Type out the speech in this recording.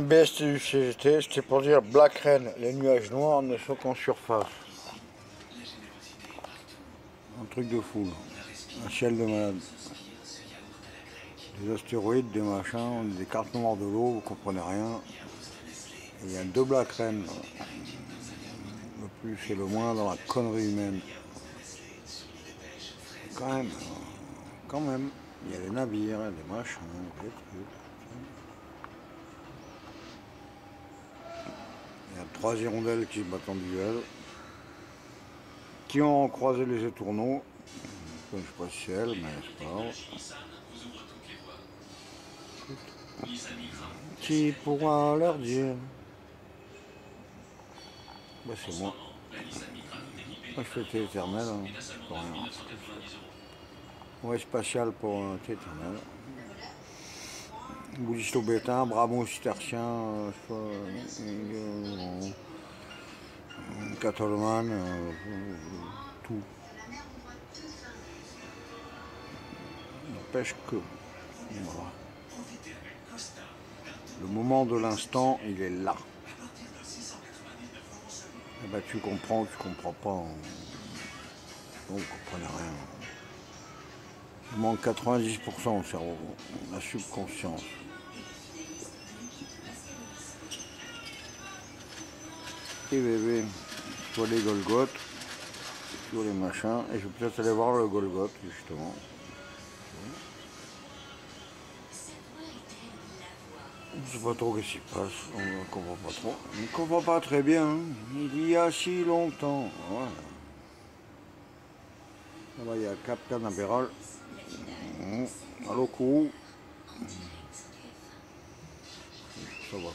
BST du CGT, c'était pour dire Black Rain, les nuages noirs ne sont qu'en surface. Un truc de fou, là. un ciel de malade. Des astéroïdes, des machins, des cartes noires de l'eau, vous comprenez rien. Il y a deux Black Rain, le plus et le moins dans la connerie humaine. Quand même, quand même, il y a des navires, des machins, des trucs. Il y a trois hirondelles qui battent en duel, qui ont croisé les étourneaux. Je ne sais pas si elle, mais pas. Qui pourra leur dire? Bah, C'est moi. Moi, je fais éternel, hein. Ouais, spatial pour un éternel. Bouddhiste au bétain, bravo cistercien, euh, euh, euh, catalomane, tout. N'empêche que. Le moment de l'instant, il est là. Et eh ben, tu comprends, tu comprends pas. Vous ne comprenez rien. Il manque 90% au cerveau, la subconscience. Bébé, vois les Golgoth, vois les machins, et je vais peut-être aller voir le Golgoth justement. Je sais pas trop ce qui se passe, on ne comprend pas trop. On ne comprend pas très bien, hein. il y a si longtemps. Voilà. Là, il y a Captain Aperol. Allô, Ça va.